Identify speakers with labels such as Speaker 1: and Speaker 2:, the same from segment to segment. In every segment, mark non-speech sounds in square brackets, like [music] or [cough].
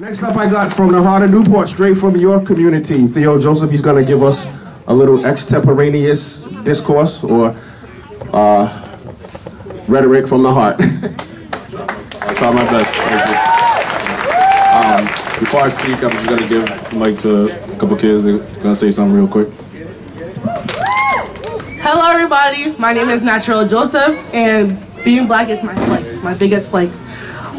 Speaker 1: Next up, I got from the heart of Newport, straight from your community, Theo Joseph. He's going to give us a little extemporaneous discourse or uh, rhetoric from the heart. [laughs]
Speaker 2: I'll try my best. Um, before I speak, I'm just gonna give the mic to a couple kids. They're gonna say something real quick.
Speaker 3: Hello, everybody. My name is Natural Joseph, and being black is my flex, my biggest flex.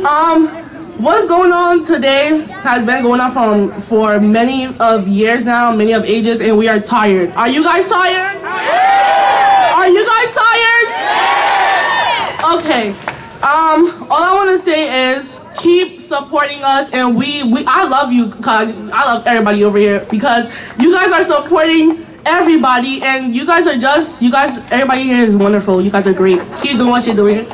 Speaker 3: Um, what's going on today has been going on from for many of years now, many of ages, and we are tired. Are you guys tired? Are you guys tired? Okay. Um, all I want to say is keep supporting us, and we we I love you, cause I love everybody over here because you guys are supporting everybody, and you guys are just you guys. Everybody here is wonderful. You guys are great. Keep doing what you're doing.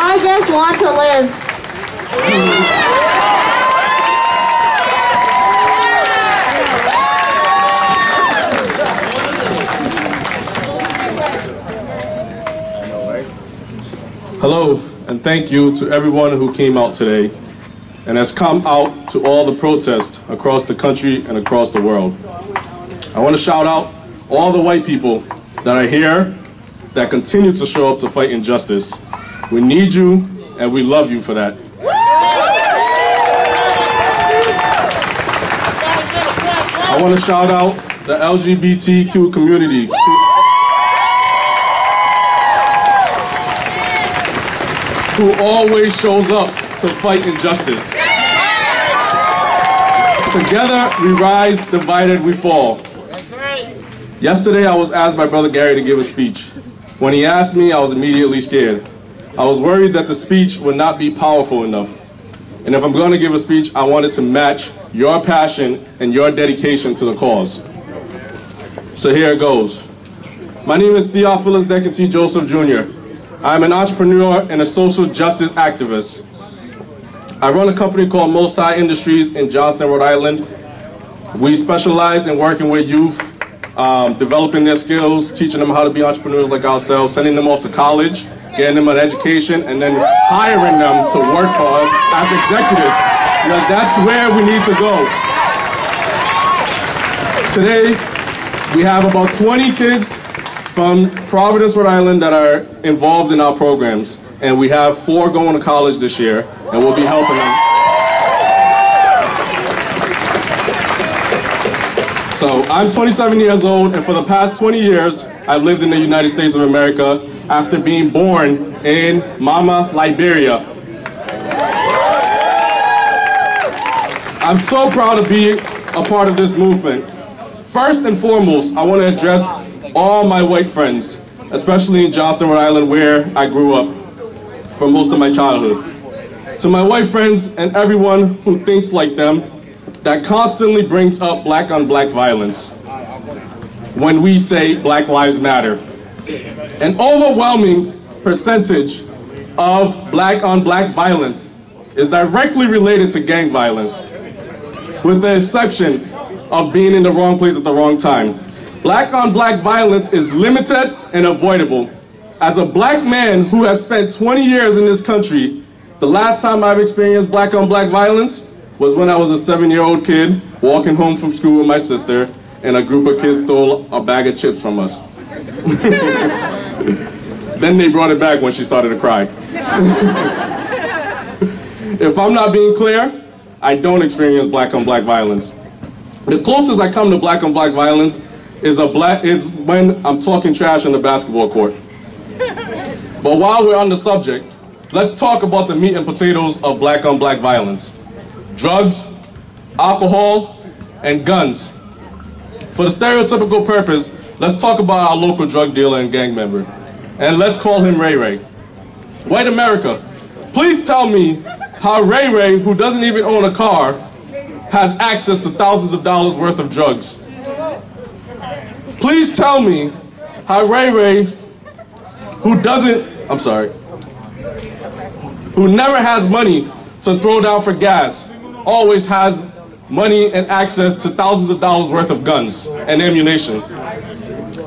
Speaker 4: I just want to live.
Speaker 2: Hello, and thank you to everyone who came out today and has come out to all the protests across the country and across the world. I want to shout out all the white people that are here that continue to show up to fight injustice. We need you and we love you for that. I want to shout out the LGBTQ community who always shows up to fight injustice. Together we rise, divided we fall. Yesterday I was asked by Brother Gary to give a speech. When he asked me, I was immediately scared. I was worried that the speech would not be powerful enough. And if I'm going to give a speech, I wanted to match your passion and your dedication to the cause. So here it goes. My name is Theophilus Decantee Joseph Jr. I'm an entrepreneur and a social justice activist. I run a company called Most High Industries in Johnston, Rhode Island. We specialize in working with youth, um, developing their skills, teaching them how to be entrepreneurs like ourselves, sending them off to college, getting them an education, and then hiring them to work for us as executives. Because that's where we need to go. Today, we have about 20 kids from Providence, Rhode Island that are involved in our programs. And we have four going to college this year, and we'll be helping them. So I'm 27 years old, and for the past 20 years, I've lived in the United States of America after being born in Mama, Liberia. I'm so proud to be a part of this movement. First and foremost, I want to address all my white friends, especially in Johnston, Rhode Island, where I grew up for most of my childhood. To my white friends and everyone who thinks like them, that constantly brings up black on black violence when we say Black Lives Matter. An overwhelming percentage of black on black violence is directly related to gang violence, with the exception of being in the wrong place at the wrong time. Black on black violence is limited and avoidable. As a black man who has spent 20 years in this country, the last time I've experienced black on black violence was when I was a seven year old kid walking home from school with my sister, and a group of kids stole a bag of chips from us. [laughs] [laughs] then they brought it back when she started to cry. [laughs] if I'm not being clear, I don't experience black on black violence. The closest I come to black on black violence is a black is when I'm talking trash on the basketball court. But while we're on the subject, let's talk about the meat and potatoes of black on black violence. Drugs, alcohol, and guns. For the stereotypical purpose, let's talk about our local drug dealer and gang member. And let's call him Ray Ray. White America, please tell me how Ray Ray, who doesn't even own a car, has access to thousands of dollars worth of drugs. Please tell me how Ray Ray, who doesn't, I'm sorry, who never has money to throw down for gas, always has money and access to thousands of dollars worth of guns and ammunition.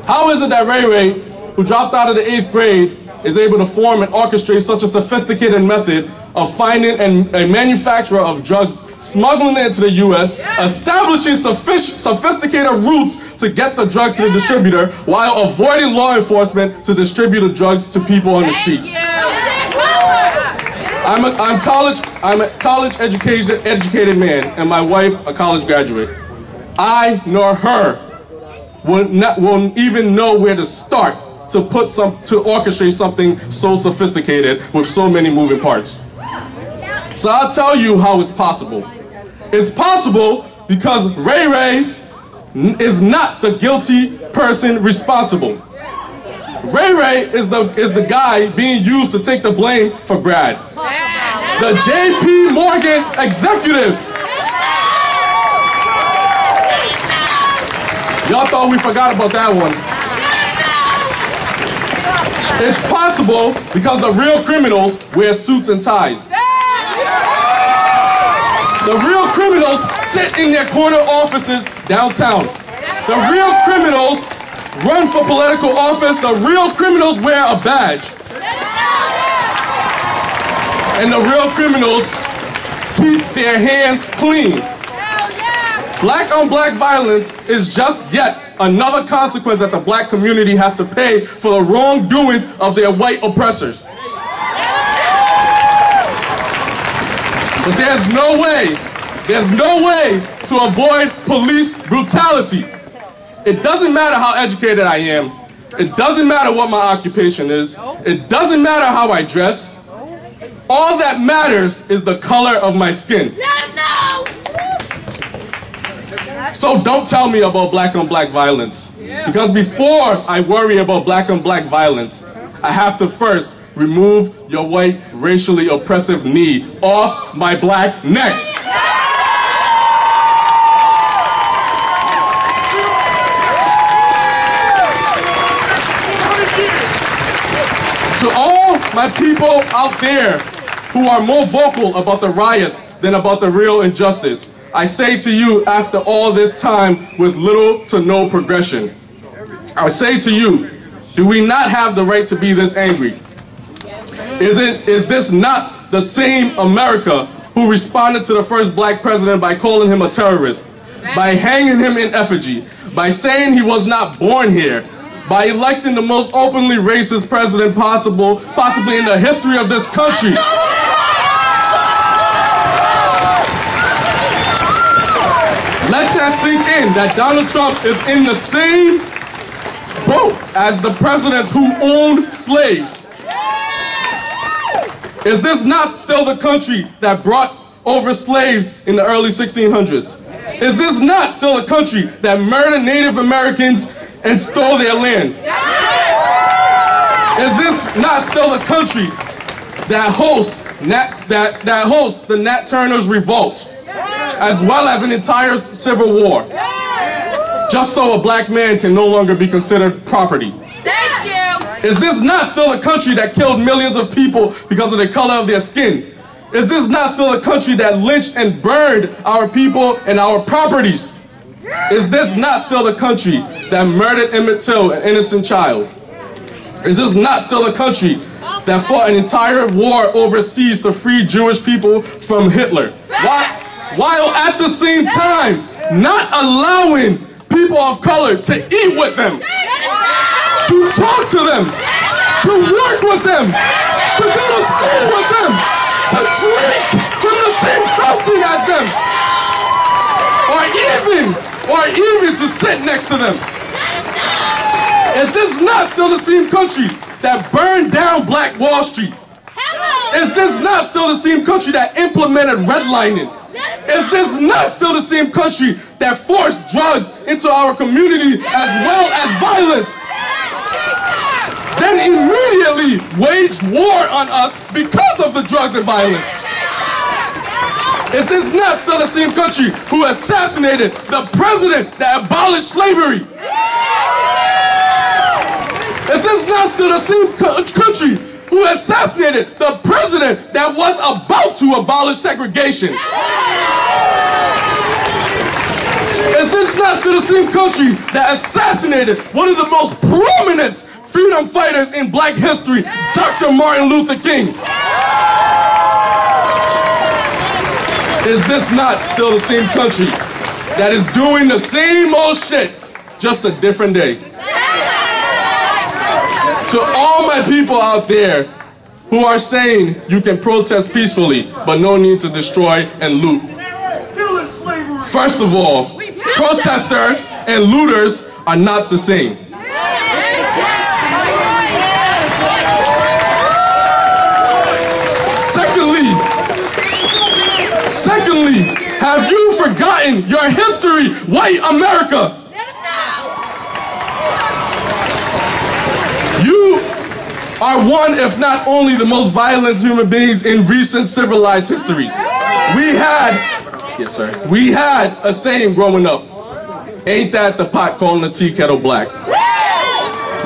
Speaker 2: How is it that Ray Ray, who dropped out of the eighth grade is able to form and orchestrate such a sophisticated method of finding and a manufacturer of drugs, smuggling it into the U.S., establishing sophisticated routes to get the drug to the distributor, while avoiding law enforcement to distribute the drugs to people on the streets. I'm a, I'm college I'm a college educated educated man, and my wife a college graduate. I nor her will not will even know where to start to put some to orchestrate something so sophisticated with so many moving parts. So I'll tell you how it's possible. It's possible because Ray Ray is not the guilty person responsible. Ray Ray is the is the guy being used to take the blame for Brad. The JP Morgan executive. Y'all thought we forgot about that one. It's possible because the real criminals wear suits and ties. The real criminals sit in their corner offices downtown. The real criminals run for political office. The real criminals wear a badge. And the real criminals keep their hands clean. Black on black violence is just yet another consequence that the black community has to pay for the wrongdoings of their white oppressors. But there's no way, there's no way to avoid police brutality. It doesn't matter how educated I am. It doesn't matter what my occupation is. It doesn't matter how I dress. All that matters is the color of my skin. So don't tell me about black on black violence. Because before I worry about black on black violence, I have to first remove your white racially oppressive knee off my black neck. To all my people out there who are more vocal about the riots than about the real injustice, I say to you after all this time with little to no progression, I say to you, do we not have the right to be this angry? Is it is this not the same America who responded to the first black president by calling him a terrorist, by hanging him in effigy, by saying he was not born here, by electing the most openly racist president possible, possibly in the history of this country? That sink in that Donald Trump is in the same boat as the presidents who owned slaves. Is this not still the country that brought over slaves in the early 1600s? Is this not still a country that murdered Native Americans and stole their land? Is this not still the country that hosts that, that hosts the Nat Turner's revolt, as well as an entire civil war, just so a black man can no longer be considered property?
Speaker 5: Thank you.
Speaker 2: Is this not still a country that killed millions of people because of the color of their skin? Is this not still a country that lynched and burned our people and our properties? Is this not still a country that murdered Emmett Till, an innocent child? Is this not still a country that fought an entire war overseas to free Jewish people from Hitler? While, while at the same time not allowing people of color to eat with them, to talk to them, to work with them, to go to school with them, to drink from the same fountain as them, or even, or even to sit next to them. Is this not still the same country that burned down Black Wall Street? Is this not still the same country that implemented redlining? Is this not still the same country that forced drugs into our community as well as violence? Then immediately waged war on us because of the drugs and violence. Is this not still the same country who assassinated the president that abolished slavery? Is this not still the same country who assassinated the president that was about to abolish segregation? Is this not same country that assassinated one of the most prominent freedom fighters in black history, Dr. Martin Luther King? Is this not still the same country that is doing the same old shit, just a different day? To all my people out there who are saying you can protest peacefully, but no need to destroy and loot. First of all, protesters and looters are not the same. Secondly, secondly, have you forgotten your history, white America? You are one, if not only, the most violent human beings in recent civilized histories. We had, yes sir, we had a saying growing up, ain't that the pot calling the tea kettle black?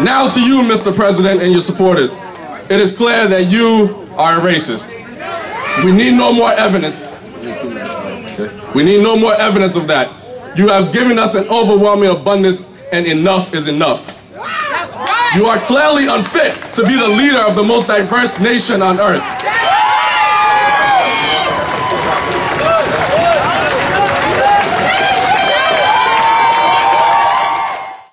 Speaker 2: Now to you, Mr. President, and your supporters, it is clear that you are a racist. We need no more evidence. We need no more evidence of that. You have given us an overwhelming abundance, and enough is enough. You are clearly unfit to be the leader of the most diverse nation on earth.